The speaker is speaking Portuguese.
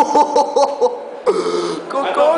Cocô!